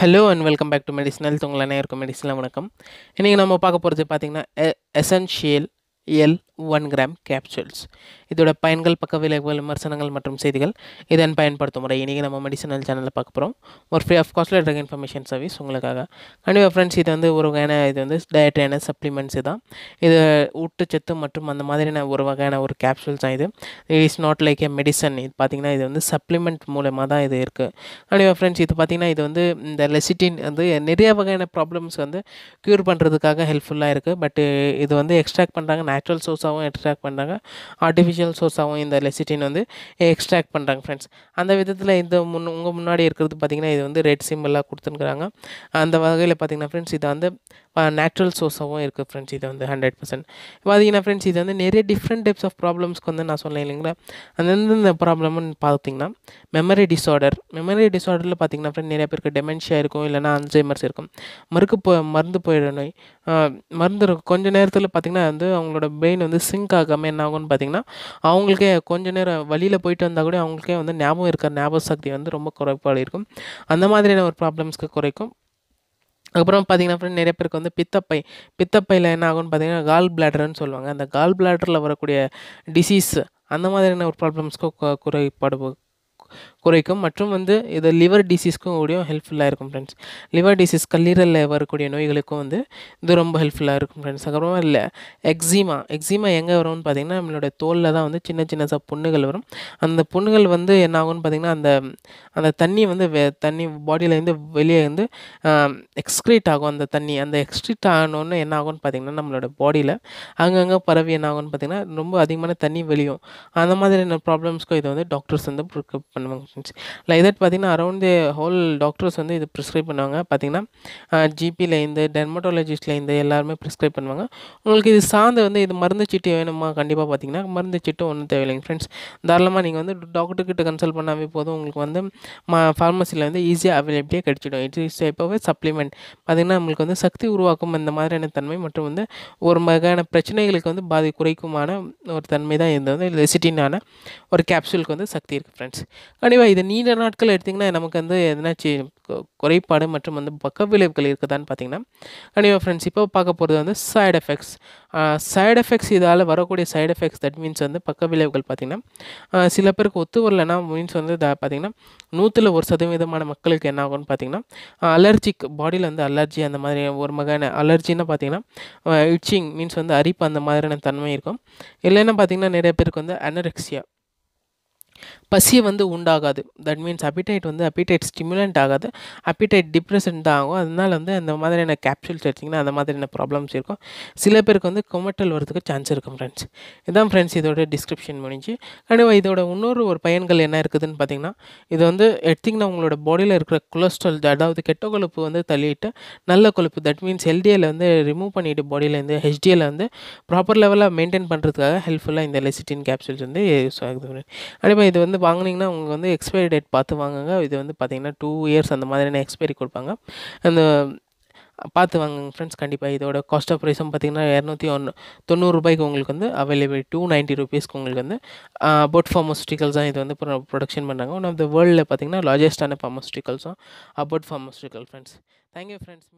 Hello and welcome back to medicinal உங்களை அனைவருக்கும் மெடிசனில் வணக்கம். இன்றைக்கி நம்ம பார்க்க போகிறது பார்த்திங்கன்னா essential L one gram capsules. இதோட பயன்கள் பக்க விளைவுகள் விமர்சனங்கள் மற்றும் செய்திகள் இதன் பயன்படுத்தும் முறை. இன்றைக்கி நம்ம மெடிசனல் சேனலில் பார்க்க போகிறோம் ஒரு ஃப்ரீ ஆஃப் காஸ்ட்ல ட்ரக் இன்ஃபர்மேஷன் சர்வீஸ் உங்களுக்காக. கண்டிப்பாக ஃப்ரெண்ட்ஸ் இது வந்து ஒரு வகையான இது வந்து டயட்டான சப்ளிமெண்ட்ஸ் தான் இது ஊட்டச்சத்து மற்றும் அந்த மாதிரியான ஒரு வகையான ஒரு கேப்சூல்ஸ் தான் இது. It is not like a medicine இது பார்த்திங்கன்னா இது வந்து சப்ளிமெண்ட் மூலமாக தான் இது இருக்குது கண்டிப்பாக ஃப்ரெண்ட்ஸ் இது பார்த்திங்கன்னா இது வந்து இந்த லெசிட்டின் வந்து நிறைய வகையான ப்ராப்ளம்ஸ் வந்து க்யூர் பண்ணுறதுக்காக ஹெல்ப்ஃபுல்லாக இருக்குது பட் இது வந்து எக்ஸ்ட்ராக்ட் பண்ணுறாங்க நேச்சுரல் சோர்ஸாகவும் எக்ஸ்ட்ராக்ட் பண்ணுறாங்க ஆர்டிஃபிஷியல் சோர்ஸாகவும் இந்த லெசிட்டின் வந்து எக்ஸ்ட்ராக்ட் பண்ணுறாங்க ஃப்ரெண்ட்ஸ் அந்த விதத்தில் இந்த முன் உங்கள் முன்னாடி இருக்கிறது பார்த்திங்கன்னா இது வந்து ரெட் சிம்பிளாக கொடுத்துருக்குறாங்க அந்த வகையில் பார்த்திங்கன்னா ஃப்ரெண்ட்ஸ் இது வந்து நேச்சுரல் சோர்ஸாகவும் இருக்குது ஃப்ரெண்ட்ஸ் இது வந்து ஹண்ட்ரட் பர்சன்ட் பார்த்தீங்கன்னா ஃப்ரெண்ட்ஸ் இது வந்து நிறைய டிஃப்ரெண்ட் டைப்ஸ் ஆஃப் ப்ராப்ளம்ஸ்க்கு வந்து நான் சொன்னேன் இல்லைங்களா? அந்தந்த ப்ராப்ளம்னு பார்த்தீங்கன்னா மெமரி டிஸார்டர் மெமரி டிஸார்டரில் பார்த்தீங்கன்னா ஃப்ரெண்ட் நிறைய பேருக்கு டெமென்ஷியா இருக்கும் இல்லைனா அன்சைமர்ஸ் இருக்கும். மறுக்கு போ மருந்து போயிடுற நோய். மருந்து இருக்கும் கொஞ்ச நேரத்தில் பார்த்திங்கன்னா வந்து அவங்களோட பிரெயின் வந்து சிங்க் ஆகாமல் என்ன ஆகும்னு பார்த்திங்கன்னா அவங்களுக்கே கொஞ்ச நேரம் வழியில் போயிட்டு வந்தால் கூட அவங்களுக்கே வந்து ஞாபகம் இருக்கிற ஞாபக சக்தி வந்து ரொம்ப குறைபாடு இருக்கும். அந்த மாதிரியான ஒரு ப்ராப்ளம்ஸ்க்கு குறைக்கும். அதுக்கப்புறம் பார்த்தீங்கன்னா ஃப்ரெண்ட் நிறைய பேருக்கு வந்து பித்தப்பை. பித்தப்பையில் என்ன ஆகும்னு பார்த்தீங்கன்னா கால் பிளாடர்னு சொல்லுவாங்க. அந்த கால் பிளாடரில் வரக்கூடிய டிசீஸ் அந்த மாதிரியான ஒரு ப்ராப்ளம்ஸ்க்கு குறைபாடு குறைக்கும் மற்றும் வந்து இது லிவர் டிசீஸ்க்கும் கூடயும் ஹெல்ப்ஃபுல்லாக இருக்கும் ஃப்ரெண்ட்ஸ் லிவர் டிசீஸ் கல்லீரலில் வரக்கூடிய நோய்களுக்கும் வந்து இது ரொம்ப ஹெல்ப்ஃபுல்லாக இருக்கும் ஃப்ரெண்ட்ஸ் அதுக்கப்புறமா இல்லை எக்ஸிமா எக்ஸிமா எங்கே வரும்னு பார்த்தீங்கன்னா நம்மளோட தோலில் தான் வந்து சின்ன சின்ன புண்ணுகள் வரும். அந்த புண்ணுகள் வந்து என்ன ஆகும்னு பார்த்தீங்கன்னா அந்த அந்த தண்ணி வந்து வெ தண்ணி பாடியிலேருந்து வெளியே வந்து எக்ஸ்க்ரீட் ஆகும். அந்த தண்ணி அந்த எக்ஸ்க்ரீட் ஆகணுன்னு என்ன ஆகும்னு பார்த்தீங்கன்னா நம்மளோட பாடியில் அங்கங்கே பரவி என்ன ஆகும்னு பார்த்தீங்கன்னா ரொம்ப அதிகமான தண்ணி வெளியும். அந்த மாதிரியான ப்ராப்ளம்ஸ்க்கும் இதை வந்து டாக்டர்ஸ் வந்து பண்ணுவாங்க ஃப்ரெண்ட்ஸ் லைக் தட் பார்த்தீங்கன்னா அரௌண்ட் தி ஹோல் டாக்டர்ஸ் வந்து இது ப்ரிஸ்கிரைப் பண்ணுவாங்க. பார்த்தீங்கன்னா ஜிபிலேருந்து டெர்மட்டாலஜிஸ்ட்லேருந்து எல்லாருமே ப்ரிஸ்கிரைப் பண்ணுவாங்க. உங்களுக்கு இது சார்ந்து வந்து இது மருந்து சீட்டு வேணுமா? கண்டிப்பாக பார்த்தீங்கன்னா மருந்து சீட்டு ஒன்றும் தேவையில்லைங்க ஃப்ரெண்ட்ஸ் தாராளமாக நீங்கள் வந்து டாக்டர்கிட்ட கன்சல்ட் பண்ணாவே போதும். உங்களுக்கு வந்து மா ஃபார்மசியில் வந்து ஈஸியாக அவைலபிலிட்டியாக கிடச்சிடும். இட் இஸ் எப்போவே சப்ளிமெண்ட் பார்த்திங்கன்னா நம்மளுக்கு வந்து சக்தி உருவாக்கும் இந்த மாதிரியான தன்மை மற்றும் வந்து ஒரு வகையான பிரச்சனைகளுக்கு வந்து பாதி குறைக்குமான ஒரு தன்மை தான் இந்த வந்து லெசிட்டினான ஒரு கேப்சூலுக்கு வந்து சக்தி இருக்குது ஃப்ரெண்ட்ஸ் கண்டிப்பாக இது நீண்ட நாட்கள் எடுத்திங்கன்னா நமக்கு வந்து எதனாச்சு குறைபாடு மற்றும் வந்து பக்க விளைவுகள் இருக்குதான்னு பார்த்தீங்கன்னா கண்டிப்பாக ஃப்ரெண்ட்ஸ் இப்போ பார்க்க போகிறது வந்து சைடு எஃபெக்ட்ஸ் சைடு எஃபெக்ட்ஸ் இதால் வரக்கூடிய சைடு எஃபெக்ட்ஸ் தட் மீன்ஸ் வந்து பக்க விளைவுகள் பார்த்திங்கன்னா சில பேருக்கு ஒத்து வரலன்னா மீன்ஸ் வந்து பார்த்திங்கன்னா நூற்றில் ஒரு சதவீதமான மக்களுக்கு என்ன ஆகும்னு பார்த்திங்கன்னா அலர்ஜிக் பாடியில் வந்து அலர்ஜி அந்த மாதிரி ஒரு வகையான அலர்ஜின்னு பார்த்திங்கன்னா இட்சிங் மீன்ஸ் வந்து அரிப்பு அந்த மாதிரியான தன்மை இருக்கும். இல்லைன்னா பார்த்திங்கன்னா நிறைய பேருக்கு வந்து அனரெக்சியா பசியை வந்து உண்டாகாது. தட் மீன்ஸ் அப்பிடைட் வந்து அப்பிடைட் ஸ்டிமுலண்ட் ஆகாது. அப்பிடைட் டிப்ரெஷன் தான் ஆகும். அதனால வந்து அந்த மாதிரியான கேப்சூல்ஸ் எடுத்திங்கன்னா அந்த மாதிரியான ப்ராப்ளம்ஸ் இருக்கும். சில பேருக்கு வந்து குமட்டல் வரதுக்கு சான்ஸ் இருக்கும் ஃப்ரெண்ட்ஸ் இதான் ஃப்ரெண்ட்ஸ் இதோட டிஸ்கிரிப்ஷன் முடிஞ்சு. கண்டிப்பாக இதோட இன்னொரு ஒரு பயன்கள் என்ன இருக்குதுன்னு பார்த்தீங்கன்னா இது வந்து எடுத்திங்கன்னா உங்களோட பாடியில் இருக்கிற கொலஸ்ட்ரால் அதாவது கெட்ட கொழுப்பு வந்து தள்ளிட்டு நல்ல கொழுப்பு தட் மீன்ஸ் எல்டிஎல் வந்து ரிமூவ் பண்ணிவிட்டு பாடியிலேருந்து ஹெச்டிஎல் வந்து ப்ராப்பர் லெவலில் மெயின்டைன் பண்ணுறதுக்காக ஹெல்ப்ஃபுல்லாக இந்த லெசிட்டின் கேப்சூல்ஸ் வந்து யூஸ் ஆகுது கண்டிப்பாக இது வந்து வாங்கினீங்கன்னா உங்களுக்கு வந்து எக்ஸ்பைரி டேட் பார்த்து வாங்குங்க. இது வந்து பார்த்திங்கன்னா டூ இயர்ஸ் அந்த மாதிரியான எக்ஸ்பைரி கொடுப்பாங்க. அந்த பார்த்து வாங்குங்க ஃப்ரெண்ட்ஸ் கண்டிப்பாக இதோட காஸ்ட் ஆஃப் ப்ரைஸும் பார்த்திங்கன்னா இரநூத்தி ஒன்று தொண்ணூறுபாய்க்கு உங்களுக்கு வந்து அவைலபிள் டூ நைன்ட்டி ருபீஸ்க்கு உங்களுக்கு வந்து அபோட் ஃபார்மசூட்டிக்கல்ஸ் தான் இது வந்து ப்ரொடக்ஷன் பண்ணுறாங்க ஒன் ஆஃப் த வேர்ல்டில் பார்த்திங்கன்னா லார்ஜஸ்டான ஃபார்மஸ்டிக்கல்ஸும் Abbott pharmaceutical friends thank you friends